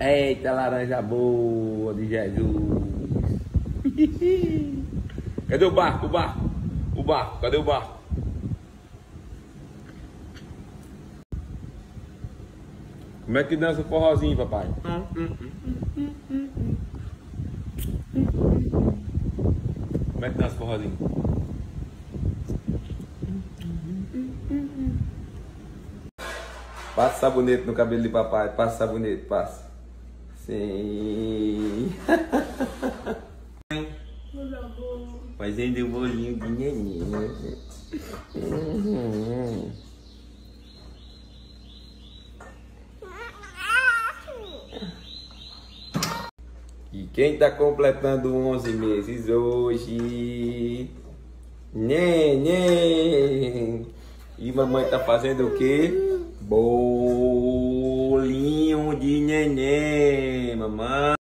Eita, laranja boa de Jesus. Cadê o barco? O barco? O barco? Cadê o barco? Como é que dança o forrozinho, papai? Como é que dança o forrozinho? Passa sabonete no cabelo de papai, passa sabonete, passa. Sim. Fazendo o bolinho de neném. E quem tá completando 11 meses hoje? Neném. E mamãe tá fazendo o quê? Bolinho de neném, mamãe.